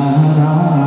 Nara.